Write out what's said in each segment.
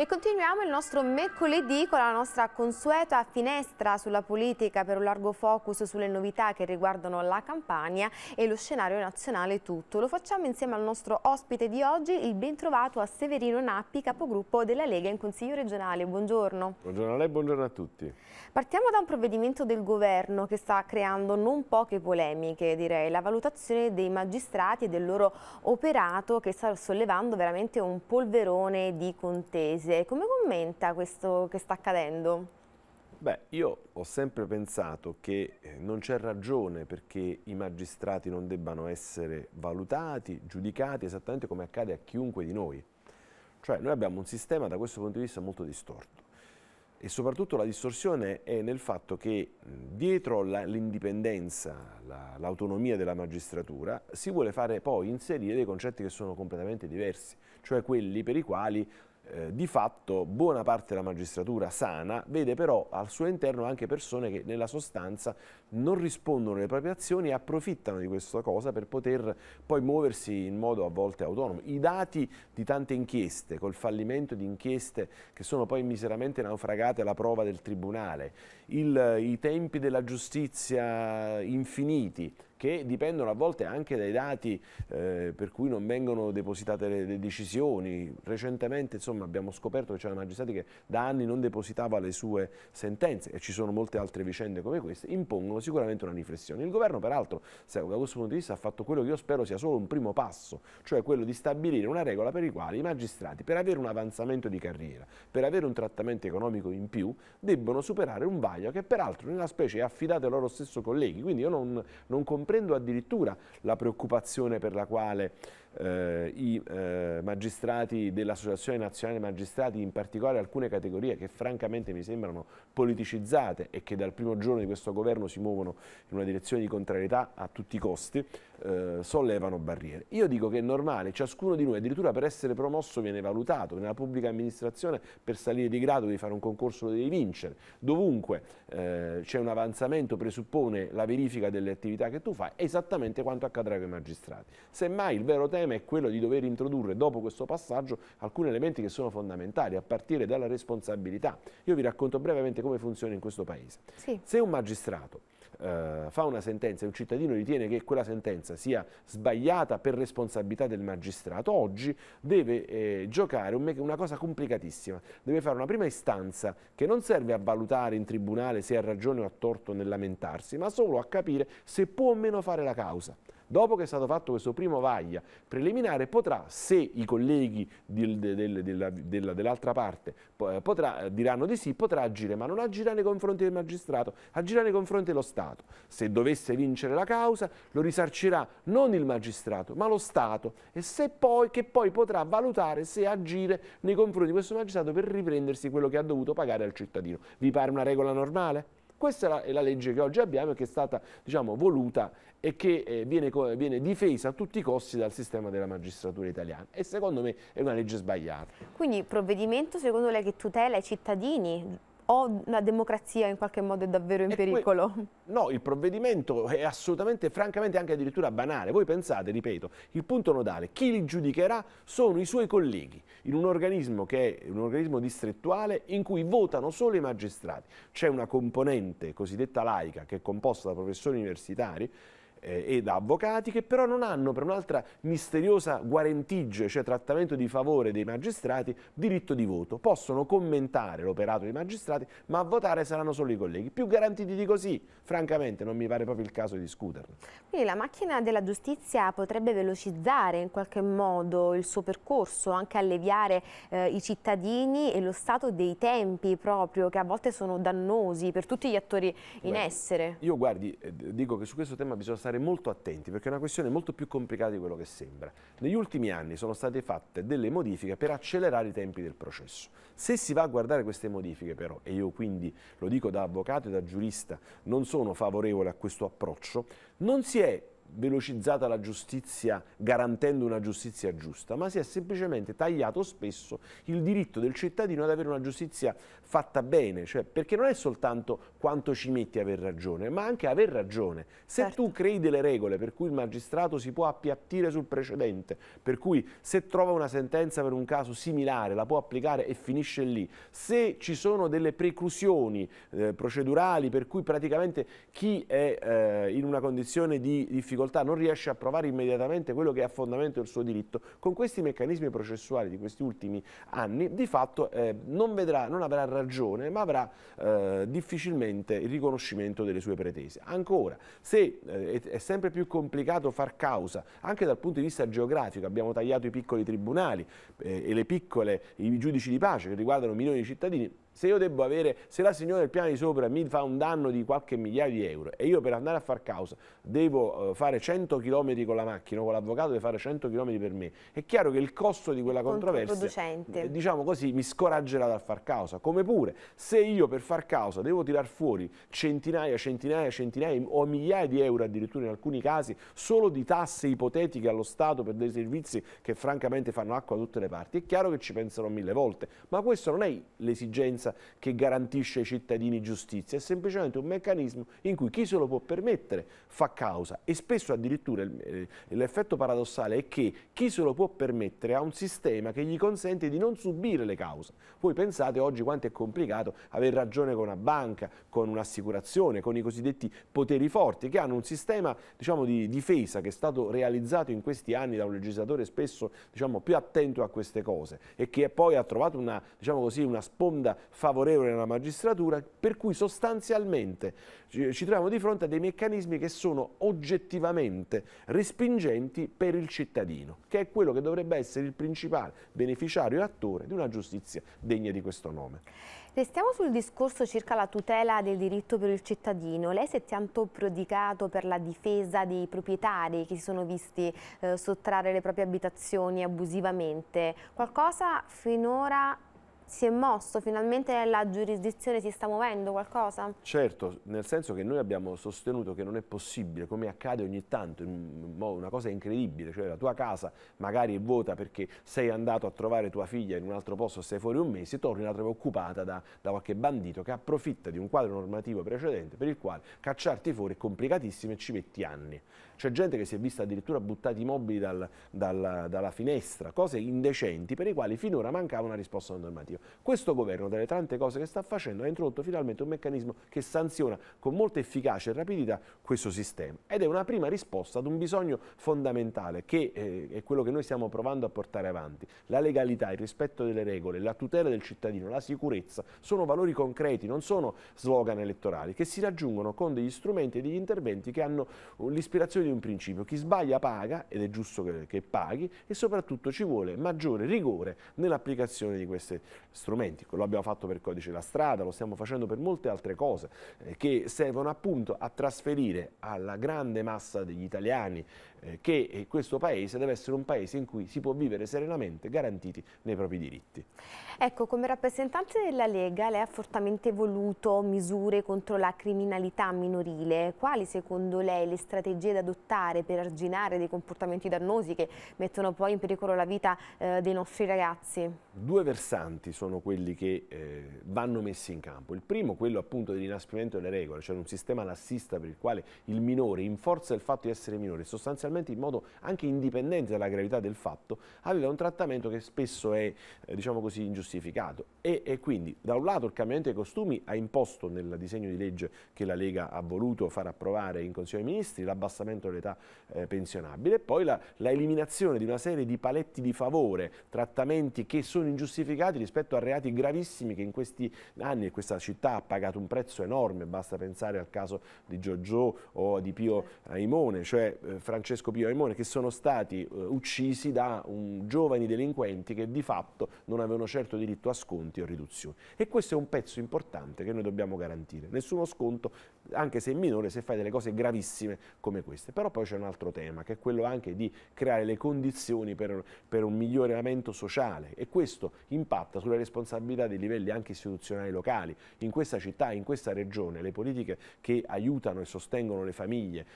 E continuiamo il nostro mercoledì con la nostra consueta finestra sulla politica per un largo focus sulle novità che riguardano la campagna e lo scenario nazionale tutto. Lo facciamo insieme al nostro ospite di oggi, il ben trovato a Severino Nappi, capogruppo della Lega in Consiglio regionale. Buongiorno. Buongiorno a lei, buongiorno a tutti. Partiamo da un provvedimento del governo che sta creando non poche polemiche, direi, la valutazione dei magistrati e del loro operato che sta sollevando veramente un polverone di contesi paese. Come commenta questo che sta accadendo? Beh, io ho sempre pensato che eh, non c'è ragione perché i magistrati non debbano essere valutati, giudicati esattamente come accade a chiunque di noi. Cioè noi abbiamo un sistema da questo punto di vista molto distorto e soprattutto la distorsione è nel fatto che dietro l'indipendenza, l'autonomia della magistratura si vuole fare poi inserire dei concetti che sono completamente diversi, cioè quelli per i quali eh, di fatto buona parte della magistratura sana vede però al suo interno anche persone che nella sostanza non rispondono alle proprie azioni e approfittano di questa cosa per poter poi muoversi in modo a volte autonomo. I dati di tante inchieste, col fallimento di inchieste che sono poi miseramente naufragate alla prova del tribunale, il, i tempi della giustizia infiniti, che dipendono a volte anche dai dati eh, per cui non vengono depositate le, le decisioni. Recentemente insomma, abbiamo scoperto che c'è una magistrata che da anni non depositava le sue sentenze e ci sono molte altre vicende come queste, impongono sicuramente una riflessione. Il governo peraltro, da questo punto di vista, ha fatto quello che io spero sia solo un primo passo, cioè quello di stabilire una regola per i quali i magistrati, per avere un avanzamento di carriera, per avere un trattamento economico in più, debbono superare un vaglio che peraltro nella specie è affidato ai loro stesso colleghi, quindi io non, non comprendo comprendo addirittura la preoccupazione per la quale eh, i eh, magistrati dell'Associazione Nazionale Magistrati, in particolare alcune categorie che francamente mi sembrano politicizzate e che dal primo giorno di questo governo si muovono in una direzione di contrarietà a tutti i costi, eh, sollevano barriere. Io dico che è normale, ciascuno di noi addirittura per essere promosso viene valutato, nella pubblica amministrazione per salire di grado devi fare un concorso lo devi vincere, dovunque eh, c'è un avanzamento presuppone la verifica delle attività che tu fai, esattamente quanto accadrà con i magistrati. Semmai il vero tema è quello di dover introdurre dopo questo passaggio alcuni elementi che sono fondamentali, a partire dalla responsabilità. Io vi racconto brevemente come funziona in questo Paese. Sì. Se un magistrato eh, fa una sentenza e un cittadino ritiene che quella sentenza sia sbagliata per responsabilità del magistrato, oggi deve eh, giocare un una cosa complicatissima, deve fare una prima istanza che non serve a valutare in tribunale se ha ragione o ha torto nel lamentarsi, ma solo a capire se può o meno fare la causa. Dopo che è stato fatto questo primo vaglia preliminare, potrà, se i colleghi dell'altra parte eh, potrà, eh, diranno di sì, potrà agire, ma non agirà nei confronti del magistrato, agirà nei confronti dello Stato. Se dovesse vincere la causa, lo risarcirà non il magistrato, ma lo Stato, e se poi, che poi potrà valutare se agire nei confronti di questo magistrato per riprendersi quello che ha dovuto pagare al cittadino. Vi pare una regola normale? Questa è la, è la, legge che oggi abbiamo e che è stata diciamo, voluta e che eh, viene, viene, difesa a tutti i costi dal sistema della magistratura italiana e secondo me è una legge sbagliata. Quindi il provvedimento secondo lei che tutela i cittadini o la democrazia in qualche modo è davvero in pericolo? No, il provvedimento è assolutamente, francamente anche addirittura banale. Voi pensate, ripeto, il punto nodale, chi li giudicherà sono i suoi colleghi in un organismo che è un organismo distrettuale in cui votano solo i magistrati. C'è una componente cosiddetta laica che è composta da professori universitari eh, e da avvocati che però non hanno per un'altra misteriosa guarentigge, cioè trattamento di favore dei magistrati, diritto di voto. Possono commentare l'operato dei magistrati, ma a votare saranno solo i colleghi. Più garantiti di così, francamente non mi pare proprio il caso di discuterne. Quindi la macchina della giustizia potrebbe velocizzare in qualche modo il suo percorso, anche alleviare eh, i cittadini e lo stato dei tempi proprio, che a volte sono dannosi per tutti gli attori in Beh, essere. Io guardi, eh, dico che su questo tema bisogna stare stare molto attenti perché è una questione molto più complicata di quello che sembra. Negli ultimi anni sono state fatte delle modifiche per accelerare i tempi del processo. Se si va a guardare queste modifiche però, e io quindi lo dico da avvocato e da giurista, non sono favorevole a questo approccio, non si è velocizzata la giustizia garantendo una giustizia giusta, ma si è semplicemente tagliato spesso il diritto del cittadino ad avere una giustizia fatta bene, cioè perché non è soltanto quanto ci metti a aver ragione, ma anche aver ragione. Se certo. tu crei delle regole per cui il magistrato si può appiattire sul precedente, per cui se trova una sentenza per un caso similare la può applicare e finisce lì, se ci sono delle preclusioni eh, procedurali per cui praticamente chi è eh, in una condizione di difficoltà non riesce a provare immediatamente quello che è a fondamento del suo diritto, con questi meccanismi processuali di questi ultimi anni di fatto eh, non, vedrà, non avrà ragione ma avrà eh, difficilmente il riconoscimento delle sue pretese. Ancora, se eh, è sempre più complicato far causa anche dal punto di vista geografico, abbiamo tagliato i piccoli tribunali eh, e le piccole, i giudici di pace che riguardano milioni di cittadini, se io devo avere, se la signora del piano di sopra mi fa un danno di qualche migliaio di euro e io per andare a far causa devo uh, fare 100 km con la macchina o con l'avvocato deve fare 100 km per me, è chiaro che il costo di quella controversia, eh, diciamo così, mi scoraggerà dal far causa. Come pure, se io per far causa devo tirar fuori centinaia, centinaia, centinaia o migliaia di euro addirittura in alcuni casi solo di tasse ipotetiche allo Stato per dei servizi che francamente fanno acqua da tutte le parti, è chiaro che ci penserò mille volte, ma questo non è l'esigenza sicurezza che garantisce ai cittadini giustizia, è semplicemente un meccanismo in cui chi se lo può permettere fa causa e spesso addirittura eh, l'effetto paradossale è che chi se lo può permettere ha un sistema che gli consente di non subire le cause. Voi pensate oggi quanto è complicato aver ragione con una banca, con un'assicurazione, con i cosiddetti poteri forti che hanno un sistema diciamo, di difesa che è stato realizzato in questi anni da un legislatore spesso diciamo, più attento a queste cose e che poi ha trovato una, diciamo così, una sponda favorevole nella magistratura, per cui sostanzialmente ci troviamo di fronte a dei meccanismi che sono oggettivamente respingenti per il cittadino, che è quello che dovrebbe essere il principale beneficiario e attore di una giustizia degna di questo nome. Restiamo sul discorso circa la tutela del diritto per il cittadino. Lei si è tanto prodigato per la difesa dei proprietari che si sono visti eh, sottrarre le proprie abitazioni abusivamente. Qualcosa finora si è mosso, finalmente la giurisdizione si sta muovendo qualcosa? Certo, nel senso che noi abbiamo sostenuto che non è possibile, come accade ogni tanto, una cosa incredibile, cioè la tua casa magari è vuota perché sei andato a trovare tua figlia in un altro posto, sei fuori un mese, torni la trovi occupata da, da qualche bandito che approfitta di un quadro normativo precedente per il quale cacciarti fuori è complicatissimo e ci metti anni. C'è gente che si è vista addirittura buttati i mobili dal, dal, dalla finestra, cose indecenti per i quali finora mancava una risposta normativa. Questo governo, delle tante cose che sta facendo, ha introdotto finalmente un meccanismo che sanziona con molta efficacia e rapidità questo sistema. Ed è una prima risposta ad un bisogno fondamentale che eh, è quello che noi stiamo provando a portare avanti. La legalità, il rispetto delle regole, la tutela del cittadino, la sicurezza sono valori concreti, non sono slogan elettorali che si raggiungono con degli strumenti e degli interventi che hanno l'ispirazione di un principio, chi sbaglia paga ed è giusto che, che paghi e soprattutto ci vuole maggiore rigore nell'applicazione di questi strumenti. Lo abbiamo fatto per codice della strada, lo stiamo facendo per molte altre cose eh, che servono appunto a trasferire alla grande massa degli italiani eh, che questo paese deve essere un paese in cui si può vivere serenamente garantiti nei propri diritti. Ecco, come rappresentante della Lega lei ha fortemente voluto misure contro la criminalità minorile. Quali secondo lei le strategie da adottare per arginare dei comportamenti dannosi che mettono poi in pericolo la vita eh, dei nostri ragazzi? Due versanti sono quelli che eh, vanno messi in campo. Il primo, quello appunto dell'inasprimento delle regole, cioè un sistema lassista per il quale il minore, in forza del fatto di essere minore, sostanzialmente in modo anche indipendente dalla gravità del fatto, aveva un trattamento che spesso è, eh, diciamo così, ingiustificato giustificato e, e, quindi da un lato il cambiamento dei costumi ha imposto nel disegno di legge che la Lega ha voluto far approvare in Consiglio dei Ministri l'abbassamento dell'età eh, pensionabile e poi la, la, eliminazione di una serie di paletti di favore, trattamenti che sono ingiustificati rispetto a reati gravissimi che in questi anni questa città ha pagato un prezzo enorme, basta pensare al caso di Giorgio o di Pio Aimone, cioè eh, Francesco Pio Aimone che sono stati eh, uccisi da giovani delinquenti che di fatto non avevano certo diritto a sconti o riduzioni. E questo è un pezzo importante che noi dobbiamo garantire. Nessuno sconto, anche se minore, se fai delle cose gravissime come queste. Però poi c'è un altro tema, che è quello anche di creare le condizioni per, per un miglioramento sociale e questo impatta sulle responsabilità dei livelli anche istituzionali locali. In questa città, in questa regione, le politiche che aiutano e sostengono le famiglie,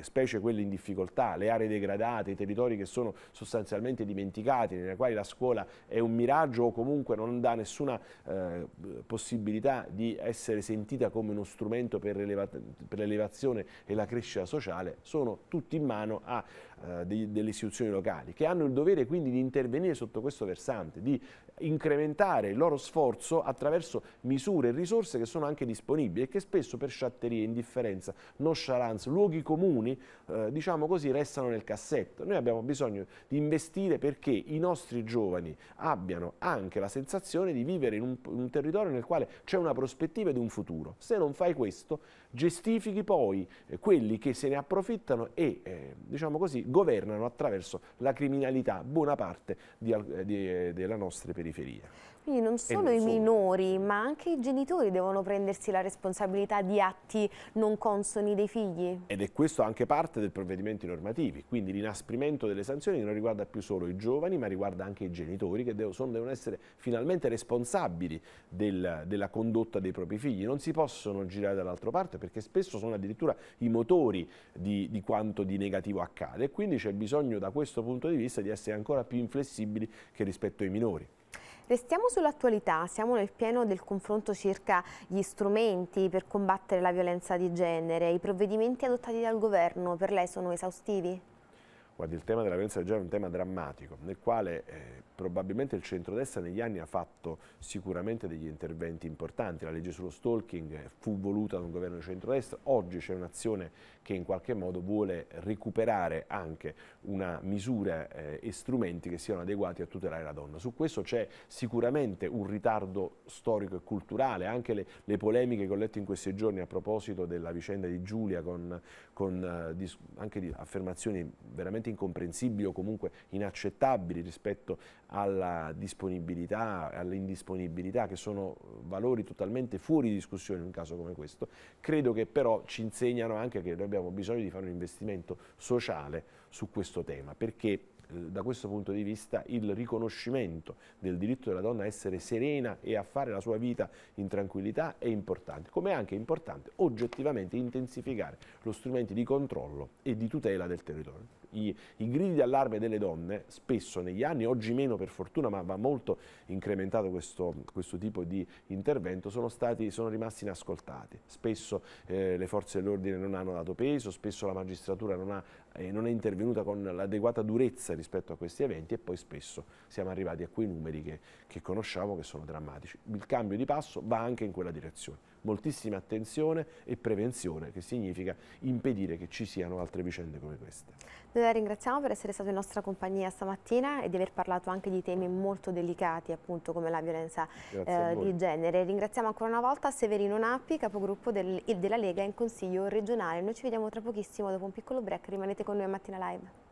specie quelle in difficoltà, le aree degradate, i territori che sono sostanzialmente dimenticati, nelle quali la scuola è un miraggio o comunque non dà nessuna eh, possibilità di essere sentita come uno strumento per l'elevazione e la crescita sociale, sono tutti in mano a, eh, delle istituzioni locali che hanno il dovere quindi di intervenire sotto questo versante, di incrementare il loro sforzo attraverso misure e risorse che sono anche disponibili e che spesso per sciatterie, indifferenza, nonchalance, luoghi comuni, eh, diciamo così, restano nel cassetto. Noi abbiamo bisogno di investire perché i nostri giovani abbiano anche la sensazione di vivere in un, in un territorio nel quale c'è una prospettiva ed un futuro. Se non fai questo, giustifichi poi eh, quelli che se ne approfittano e, eh, diciamo così, governano attraverso la criminalità buona parte di, di, eh, della nostra periferia. Quindi non solo non i solo. minori, ma anche i genitori devono prendersi la responsabilità di atti non consoni dei figli. Ed è questo anche parte dei provvedimenti normativi, quindi l'inasprimento delle sanzioni non riguarda più solo i giovani, ma riguarda anche i genitori che devono, devono essere finalmente responsabili del, della condotta dei propri figli. Non si possono girare dall'altra parte perché spesso sono addirittura i motori di, di quanto di negativo accade e quindi c'è bisogno da questo punto di vista di essere ancora più inflessibili che rispetto ai minori. Restiamo sull'attualità, siamo nel pieno del confronto circa gli strumenti per combattere la violenza di genere. I provvedimenti adottati dal governo per lei sono esaustivi? Guardi, il tema della violenza di genere è un tema drammatico, nel quale eh, probabilmente il centrodestra negli anni ha fatto sicuramente degli interventi importanti. La legge sullo stalking fu voluta da un governo di centrodestra, oggi c'è un'azione che in qualche modo vuole recuperare anche una misura eh, e strumenti che siano adeguati a tutelare la donna. Su questo c'è sicuramente un ritardo storico e culturale, anche le, le, polemiche che ho letto in questi giorni a proposito della vicenda di Giulia con, con eh, di, anche di affermazioni veramente incomprensibili o comunque inaccettabili rispetto alla disponibilità, all'indisponibilità, che sono valori totalmente fuori discussione in un caso come questo, credo che però ci insegnano anche che noi abbiamo bisogno di fare un investimento sociale su questo tema, perché eh, da questo punto di vista il riconoscimento del diritto della donna a essere serena e a fare la sua vita in tranquillità è importante, come è anche importante oggettivamente intensificare lo strumento di controllo e di tutela del territorio. I, i gridi d'allarme delle donne spesso negli anni, oggi meno per fortuna, ma va molto incrementato questo, questo tipo di intervento, sono, stati, sono rimasti inascoltati. Spesso eh, le forze dell'ordine non hanno dato peso, spesso la magistratura non, ha, eh, non è intervenuta con l'adeguata durezza rispetto a questi eventi e poi spesso siamo arrivati a quei numeri che, che conosciamo che sono drammatici. Il cambio di passo va anche in quella direzione. Moltissima attenzione e prevenzione, che significa impedire che ci siano altre vicende come queste. Noi la ringraziamo per essere stato in nostra compagnia stamattina e di aver parlato anche di temi molto delicati, appunto come la violenza eh, di genere. Ringraziamo ancora una volta Severino Nappi, capogruppo del, della Lega in Consiglio regionale. Noi ci vediamo tra pochissimo dopo un piccolo break, rimanete con noi a Mattina Live.